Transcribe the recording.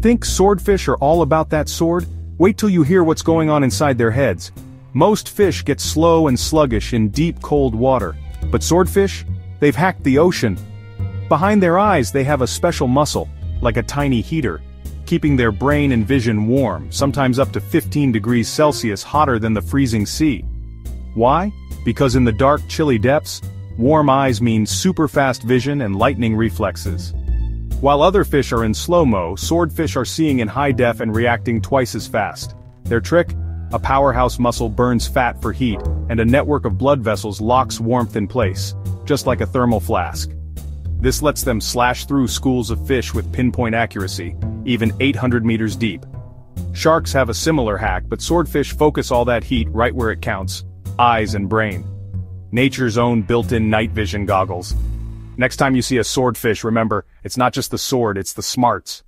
Think swordfish are all about that sword? Wait till you hear what's going on inside their heads. Most fish get slow and sluggish in deep cold water, but swordfish? They've hacked the ocean. Behind their eyes they have a special muscle, like a tiny heater, keeping their brain and vision warm, sometimes up to 15 degrees Celsius hotter than the freezing sea. Why? Because in the dark chilly depths, warm eyes mean super fast vision and lightning reflexes. While other fish are in slow-mo, swordfish are seeing in high def and reacting twice as fast. Their trick? A powerhouse muscle burns fat for heat, and a network of blood vessels locks warmth in place, just like a thermal flask. This lets them slash through schools of fish with pinpoint accuracy, even 800 meters deep. Sharks have a similar hack but swordfish focus all that heat right where it counts, eyes and brain. Nature's own built-in night vision goggles. Next time you see a swordfish remember, it's not just the sword it's the smarts.